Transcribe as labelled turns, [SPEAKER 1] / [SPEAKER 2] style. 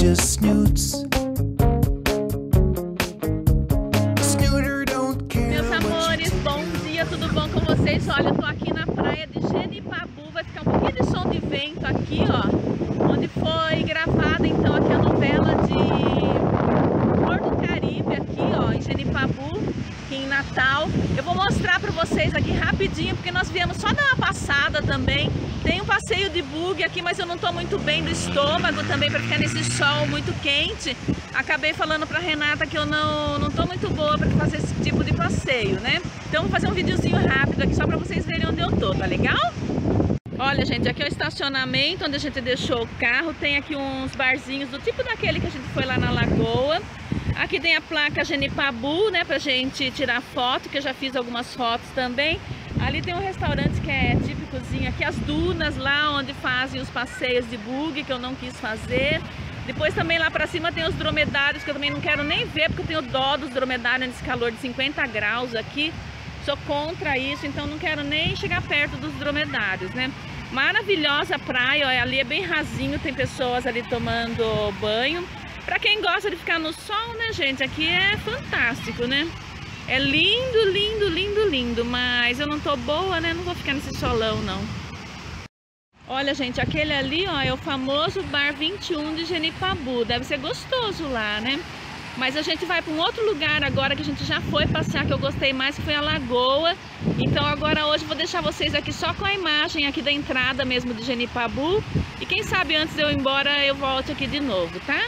[SPEAKER 1] just snoots. Snooter don't care
[SPEAKER 2] Meus amores, bom dia, tudo bom com vocês? Olha, eu tô aqui na praia de Genipabu, vai ficar um pouquinho de som de vento aqui, ó, onde foi gravada então aqui a novela de Cor do Caribe aqui, ó, em Genipabu, aqui em Natal. Eu vou mostrar pra vocês aqui rapidinho, porque nós viemos só dar uma passada também. Tem um passeio de bug aqui, mas eu não tô muito bem do estômago também para ficar nesse sol muito quente. Acabei falando pra Renata que eu não, não tô muito boa para fazer esse tipo de passeio, né? Então vou fazer um videozinho rápido aqui só para vocês verem onde eu tô, tá legal? Olha, gente, aqui é o estacionamento onde a gente deixou o carro. Tem aqui uns barzinhos do tipo daquele que a gente foi lá na Lagoa. Aqui tem a placa Genipabu, né, pra gente tirar foto, que eu já fiz algumas fotos também. Ali tem um restaurante que é típicozinho, aqui as dunas lá onde fazem os passeios de bug, que eu não quis fazer. Depois também lá pra cima tem os dromedários, que eu também não quero nem ver, porque eu tenho dó dos dromedários nesse calor de 50 graus aqui. Sou contra isso, então não quero nem chegar perto dos dromedários, né? Maravilhosa praia, ó, ali é bem rasinho, tem pessoas ali tomando banho. Pra quem gosta de ficar no sol, né, gente, aqui é fantástico, né? É lindo, lindo, lindo, lindo, mas eu não tô boa, né? Não vou ficar nesse solão, não. Olha, gente, aquele ali, ó, é o famoso Bar 21 de Genipabu. Deve ser gostoso lá, né? Mas a gente vai para um outro lugar agora que a gente já foi passear, que eu gostei mais, que foi a Lagoa. Então agora hoje vou deixar vocês aqui só com a imagem aqui da entrada mesmo de Genipabu. E quem sabe antes de eu ir embora eu volte aqui de novo, tá?